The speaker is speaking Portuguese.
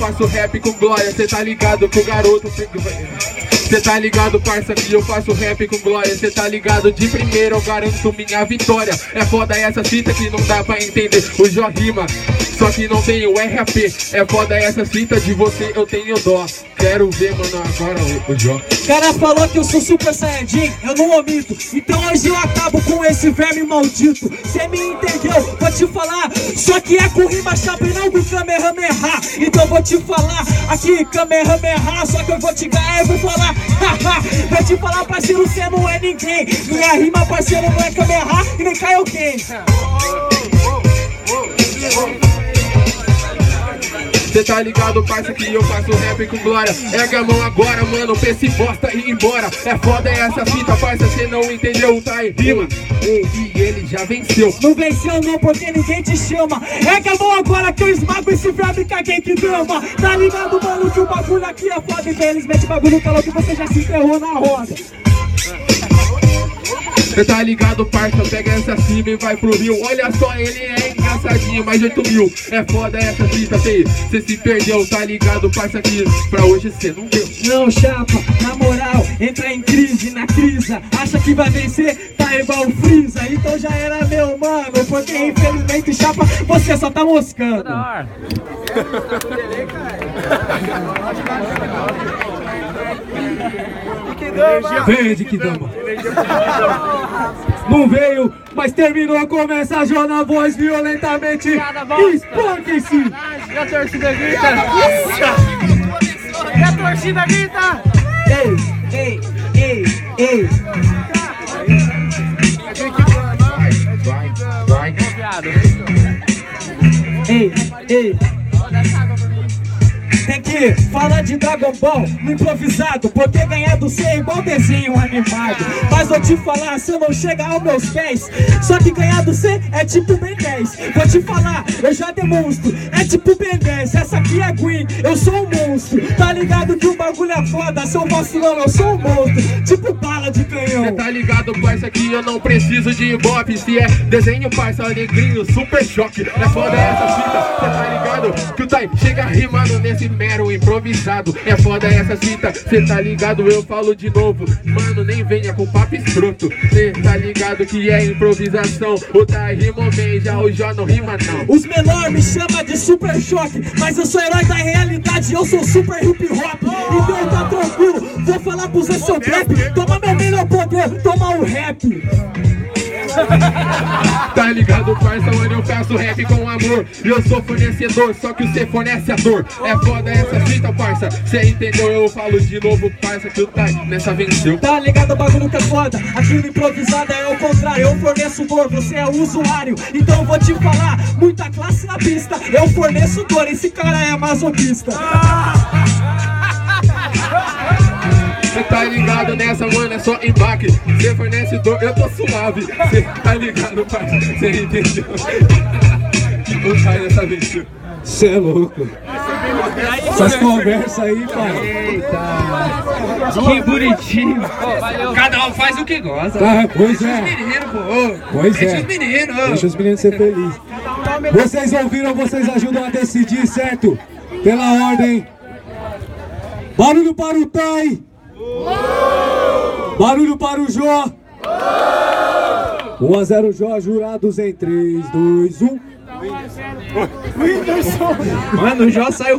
faço rap com glória, cê tá ligado que o garoto Cê tá ligado, parça, que eu faço rap com glória. Cê tá ligado, de primeiro eu garanto minha vitória. É foda essa fita que não dá pra entender. O Jó rima, só que não tem o RAP É foda essa fita de você, eu tenho dó. Quero ver, mano, agora o, Jó. Cara falou que eu sou super saiyajin, eu não omito. Então hoje eu acabo com esse verme maldito. Cê me entendeu? Vou te falar Só que é com rima chapa e não com Kamehameha. Então vou te falar aqui Kamehameha Só que eu vou te ganhar e vou falar Vou te falar parceiro, cê não é ninguém Minha rima parceiro não é Kamehameha e nem Kaioken Cê tá ligado, parça, que eu faço rap com glória. Erga a mão agora, mano, pra esse bosta ir embora. É foda essa fita, parça, cê não entendeu, tá em rima. E ele já venceu. Não venceu não, porque ninguém te chama. Erga a mão agora que eu esmago esse verme caguei que dama Tá ligado, mano, que o bagulho aqui é foda. Infelizmente o bagulho falou que você já se enterrou na roda Cê tá ligado, parça? Pega essa cima e vai pro rio. Olha só, ele é engraçadinho, mais 8 mil. É foda essa fita, feio. Cê se perdeu, tá ligado, parça? Que pra hoje cê não deu. Não, chapa, na moral, entra em crise, na crise. Acha que vai vencer, tá igual o Freeza. Então já era meu mano, porque infelizmente, chapa, você só tá moscando. Vende que dama. Não veio, mas terminou. Começa a jornada voz violentamente. Espanquem-se. E a torcida grita. E a torcida grita. Ei, ei, ei, ei. Ei, ei. Tem que falar de Dragon Ball no improvisado Porque ganhar do C é igual desenho animado. Mas vou te falar, se eu não chegar aos meus pés. Só que ganhar do C é tipo Ben 10 Vou te falar, eu já demonstro É tipo Ben 10, essa aqui é Queen Eu sou um monstro, tá ligado que o bagulho é foda Seu vacilão, eu sou um monstro. Tipo bala de canhão. Cê tá ligado, parça, que eu não preciso de ibope Se é desenho, parça, alegrinho, super choque. É foda essa fita, cê tá ligado? Que o Tai chega rimando nesse mero improvisado. É foda essa fita, cê tá ligado, eu falo de novo. Mano, nem venha com papo escroto. Cê tá ligado que é improvisação. O rima bem, já o Jó não rima não. Os menor me chama de super choque Mas eu sou herói da realidade, eu sou super hip hop. Então tá tranquilo, vou falar pro Zé seu trap. Toma meu melhor poder, toma o rap Tá ligado, parça, mano, eu faço rap com amor. E eu sou fornecedor, só que você fornece a dor. É foda essa fita, parça, cê entendeu? Eu falo de novo, parça, que o Tai nessa venceu. Tá ligado o bagulho que é foda? Aquilo improvisado é o contrário. Eu forneço dor, você é usuário. Então eu vou te falar, muita classe na pista. Eu forneço dor, esse cara é masoquista. Cê tá ligado nessa, mano, é só embaque Cê fornece dor, eu tô suave Cê tá ligado, parça, cê entendeu? O Tai nessa venceu Cê é louco. Essas conversas aí, pai. Que bonitinho. Cada um faz o que gosta. Tá, pois é. Menino, pô. Pois Deixa é. os meninos. Deixa os meninos ser felizes. Vocês ouviram, vocês ajudam a decidir, certo? Pela ordem. Barulho para o Tai. Barulho para o Jó. 1 a 0 Jó, jurados em 3, 2, 1. Mano, o Jó saiu